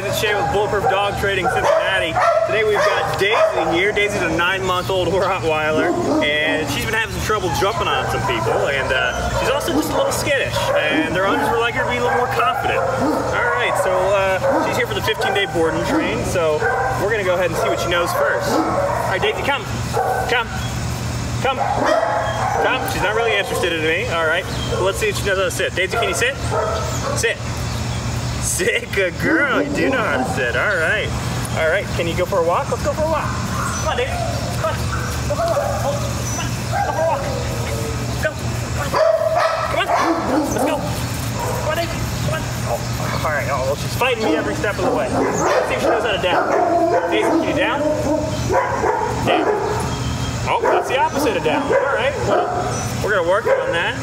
guys? It's Shay with Bulletproof Dog Training Cincinnati. Today we've got Daisy here. Daisy's a nine-month-old Rottweiler, and she's been having some trouble jumping on some people, and uh, she's also just a little skittish. And their owners would like her to be a little more confident. All right, so uh, she's here for the 15-day board and train, so we're gonna go ahead and see what she knows first. All right, Daisy, come, come, come. Come. She's not really interested in me. All right. Well, let's see if she knows how to sit. Daisy, can you sit? Sit. Sit, good girl. You do know how to sit. All right. All right. Can you go for a walk? Let's go for a walk. Come on, Daisy. Come on. Come for a walk. Go. Come on. Let's go. Come. Come on. Oh, all right. Oh, well, she's fighting me every step of the way. Let's see if she knows how to down. Daisy, can you down? Down. Oh, that's the opposite of down. All right, well, we're gonna work on that.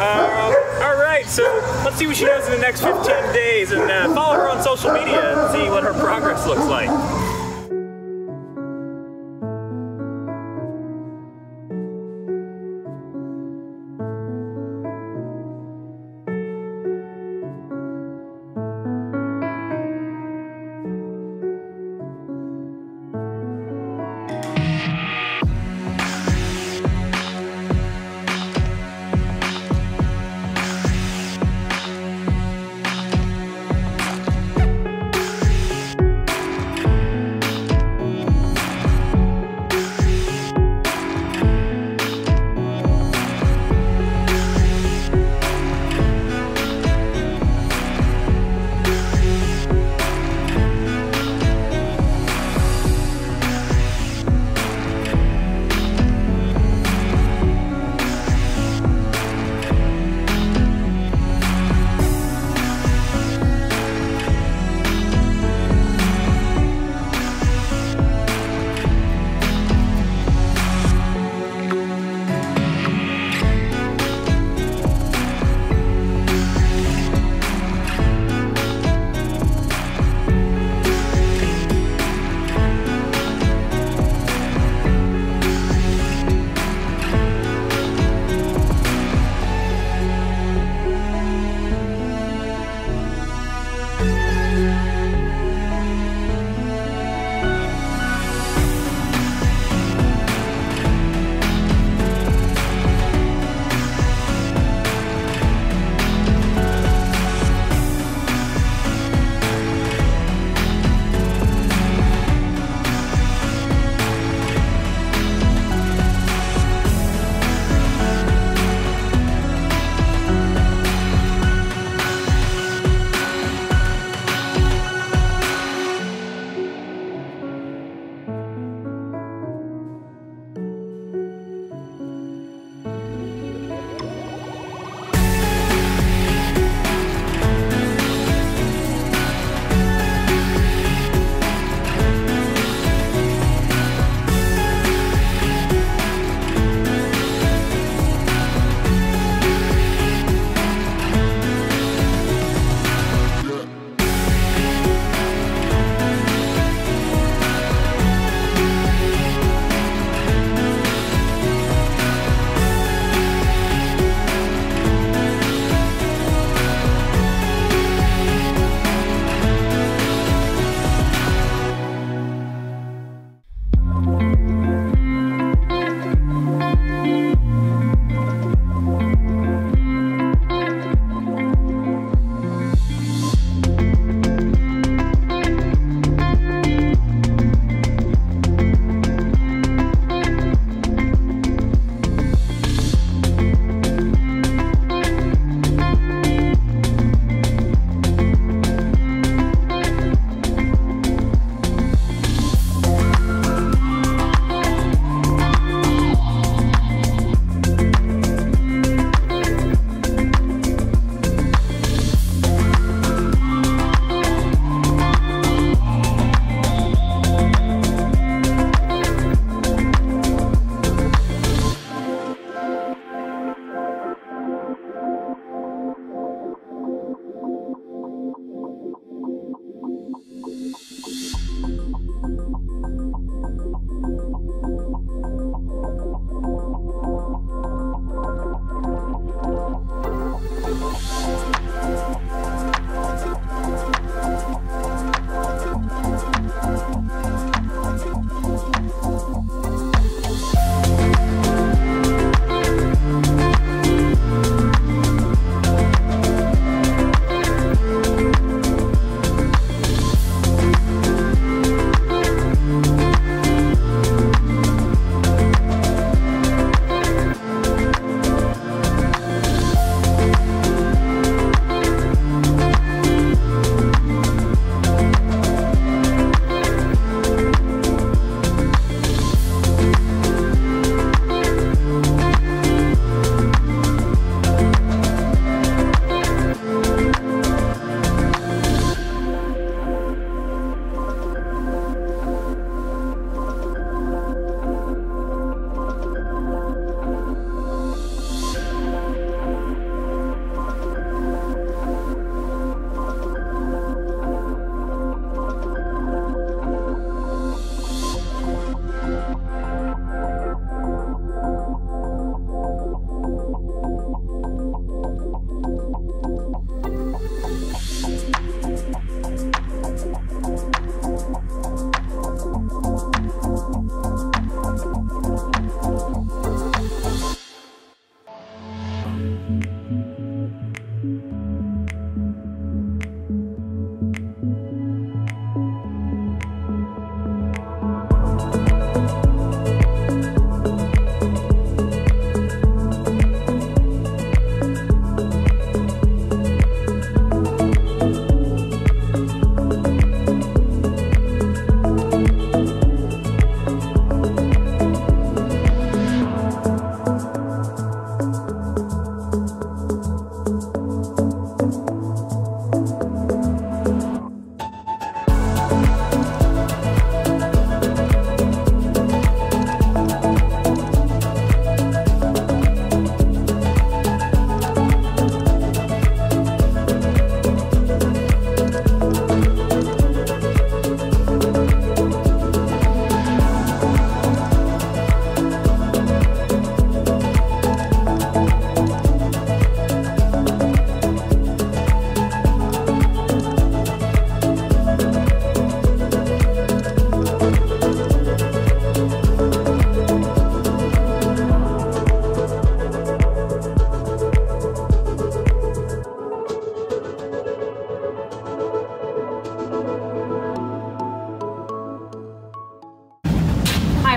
Uh, all right, so let's see what she does in the next 15 days, and uh, follow her on social media and see what her progress looks like.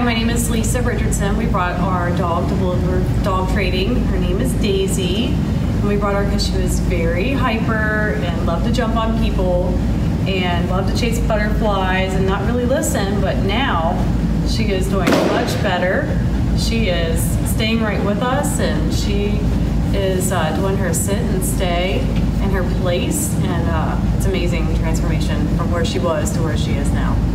My name is Lisa Richardson. We brought our dog to Bulletproof Dog Training. Her name is Daisy. And we brought her because she was very hyper and loved to jump on people and loved to chase butterflies and not really listen. But now she is doing much better. She is staying right with us and she is uh, doing her sit and stay in her place. And uh, it's amazing transformation from where she was to where she is now.